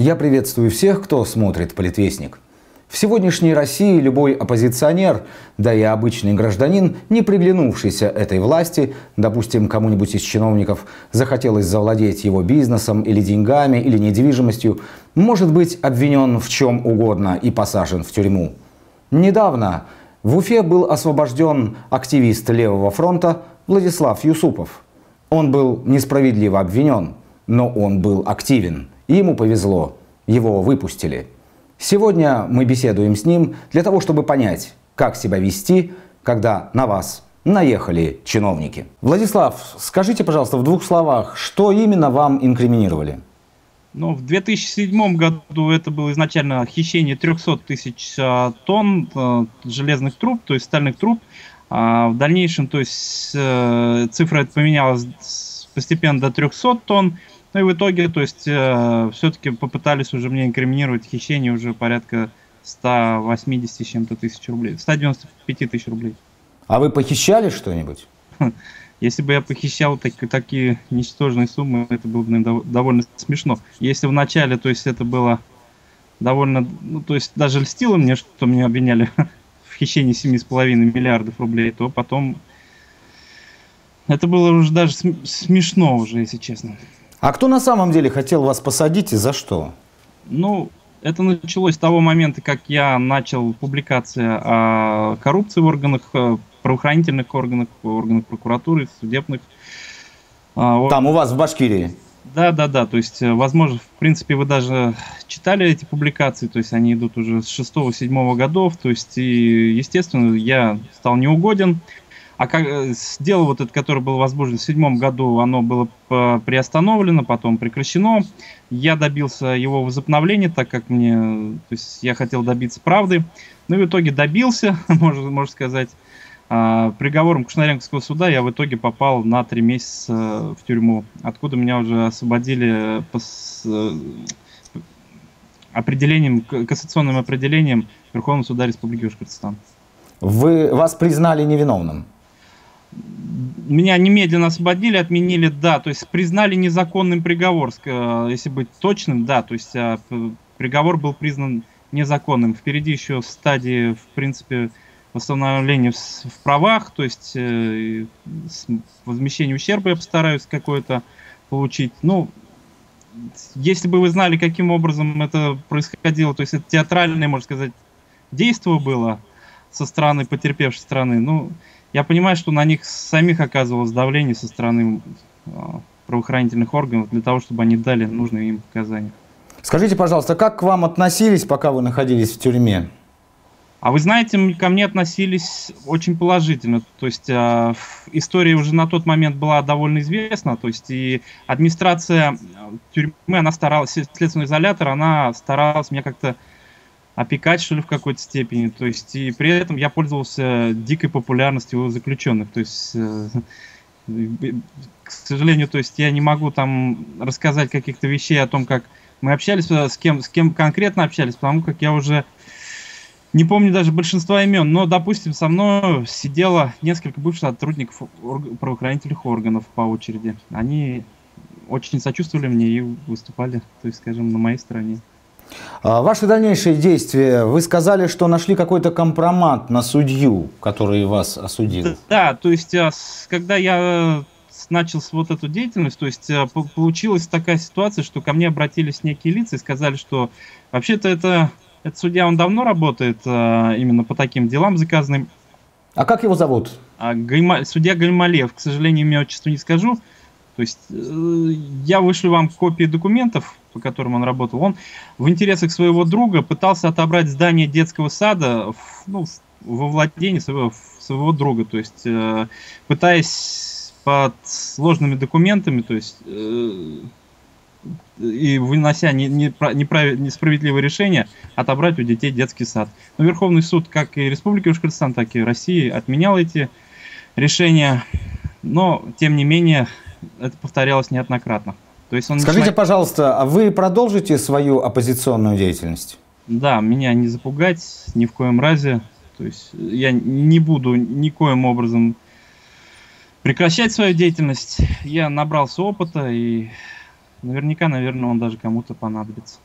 Я приветствую всех, кто смотрит «Политвестник». В сегодняшней России любой оппозиционер, да и обычный гражданин, не приглянувшийся этой власти, допустим, кому-нибудь из чиновников захотелось завладеть его бизнесом или деньгами, или недвижимостью, может быть обвинен в чем угодно и посажен в тюрьму. Недавно в Уфе был освобожден активист Левого фронта Владислав Юсупов. Он был несправедливо обвинен, но он был активен, и ему повезло, его выпустили – Сегодня мы беседуем с ним для того, чтобы понять, как себя вести, когда на вас наехали чиновники. Владислав, скажите, пожалуйста, в двух словах, что именно вам инкриминировали? Ну, в 2007 году это было изначально хищение 300 тысяч а, тонн а, железных труб, то есть стальных труб. А в дальнейшем, то есть э, цифра это поменялась постепенно до 300 тонн. Ну и в итоге, то есть, э, все-таки попытались уже мне инкриминировать хищение уже порядка 180 с чем-то тысяч рублей. 195 тысяч рублей. А вы похищали что-нибудь? Если бы я похищал так, такие ничтожные суммы, это было бы наверное, довольно смешно. Если в начале, то есть это было довольно, ну то есть даже льстило мне, что меня обвиняли в хищении 7,5 миллиардов рублей, то потом это было уже даже смешно уже, если честно. А кто на самом деле хотел вас посадить и за что? Ну, это началось с того момента, как я начал публикации о коррупции в органах, э, правоохранительных органах, органах прокуратуры, судебных. А, Там у вас в Башкирии? Да, да, да. То есть, э, возможно, в принципе, вы даже читали эти публикации, то есть они идут уже с 6-7 годов. То есть, и, естественно, я стал неугоден. А как, э, дело вот это, которое было возбуждено в седьмом году, оно было приостановлено, потом прекращено. Я добился его возобновления, так как мне, то есть я хотел добиться правды. Ну и в итоге добился, можно, можно сказать. А, приговором Кушнаренковского суда я в итоге попал на три месяца в тюрьму, откуда меня уже освободили по э, определением, кассационным определением Верховного суда Республики Башкортостан. Вы, вас признали невиновным? Меня немедленно освободили, отменили, да, то есть признали незаконным приговор, э, если быть точным, да, то есть а, приговор был признан незаконным. Впереди еще стадии, в принципе, восстановления в, правах, то есть э, возмещение ущерба я постараюсь какое-то получить. Ну, если бы вы знали, каким образом это происходило, то есть это театральное, можно сказать, действие было со стороны потерпевшей страны, ну, я понимаю, что на них самих оказывалось давление со стороны а, правоохранительных органов для того, чтобы они дали нужные им показания. Скажите, пожалуйста, как к вам относились, пока вы находились в тюрьме? А вы знаете, ко мне относились очень положительно. То есть э, история уже на тот момент была довольно известна. То есть и администрация тюрьмы, она старалась, следственный изолятор, она старалась меня как-то опекать, что ли, в какой-то степени. То есть, и при этом я пользовался дикой популярностью у заключенных. То есть, э, к сожалению, то есть я не могу там рассказать каких-то вещей о том, как мы общались, э, с кем, с кем конкретно общались, потому как я уже не помню даже большинства имен, но, допустим, со мной сидело несколько бывших сотрудников правоохранительных органов по очереди. Они очень сочувствовали мне и выступали, то есть, скажем, на моей стороне. А ваши дальнейшие действия, вы сказали, что нашли какой-то компромат на судью, который вас осудил. Да, то есть, а, когда я начал вот эту деятельность, то есть а, получилась такая ситуация, что ко мне обратились некие лица и сказали, что вообще-то это, этот судья, он давно работает именно по таким делам заказанным. А как его зовут? Гайма, судья Гальмалев, к сожалению, имя отчество не скажу. То есть э, я вышлю вам копии документов, по которым он работал. Он в интересах своего друга пытался отобрать здание детского сада ну, во владении своего, своего друга. То есть э, пытаясь под сложными документами, то есть э, и вынося несправедливое решение, отобрать у детей детский сад. Но Верховный суд, как и Республики Башкортостан, так и России, отменял эти решения. Но, тем не менее, это повторялось неоднократно. То есть он Скажите, начинает... пожалуйста, а вы продолжите свою оппозиционную деятельность? Да, меня не запугать ни в коем разе. То есть я не буду никоим образом прекращать свою деятельность. Я набрался опыта и Наверняка, наверное, он даже кому-то понадобится.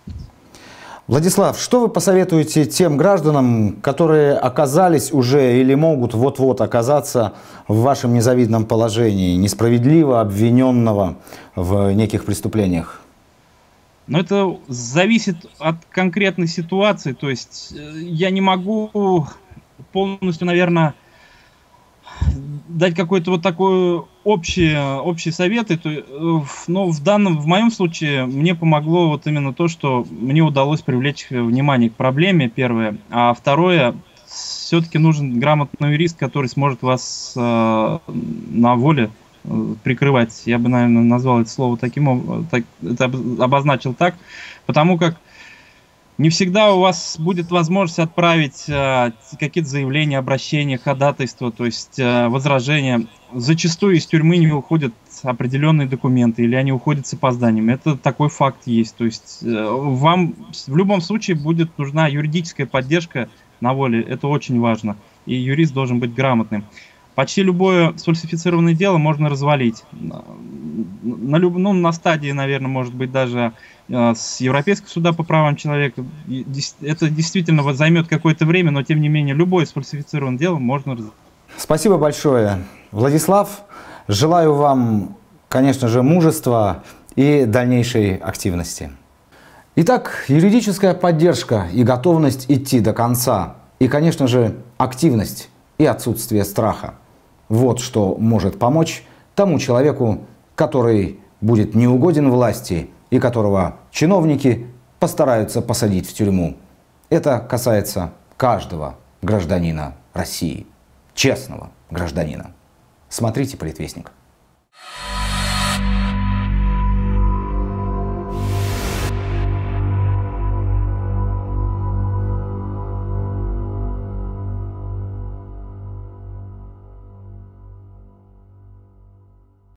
Владислав, что вы посоветуете тем гражданам, которые оказались уже или могут вот-вот оказаться в вашем незавидном положении, несправедливо обвиненного в неких преступлениях? Но это зависит от конкретной ситуации. То есть э, я не могу полностью, наверное, дать какой-то вот такой общий, общий советы, то, э, но в данном, в моем случае мне помогло вот именно то, что мне удалось привлечь внимание к проблеме, первое, а второе, все-таки нужен грамотный юрист, который сможет вас э, на воле э, прикрывать. Я бы, наверное, назвал это слово таким, так, это обозначил так, потому как не всегда у вас будет возможность отправить э, какие-то заявления, обращения, ходатайства, то есть э, возражения. Зачастую из тюрьмы не уходят определенные документы или они уходят с опозданием. Это такой факт есть. То есть э, вам в любом случае будет нужна юридическая поддержка на воле. Это очень важно. И юрист должен быть грамотным. Почти любое сфальсифицированное дело можно развалить. На, люб, ну, на стадии, наверное, может быть, даже э, с Европейского суда по правам человека. Это действительно вот займет какое-то время, но тем не менее любое сфальсифицированное дело можно развалить. Спасибо большое, Владислав. Желаю вам, конечно же, мужества и дальнейшей активности. Итак, юридическая поддержка и готовность идти до конца. И, конечно же, активность и отсутствие страха. Вот что может помочь тому человеку, который будет неугоден власти и которого чиновники постараются посадить в тюрьму. Это касается каждого гражданина России, честного гражданина. Смотрите, политвестник.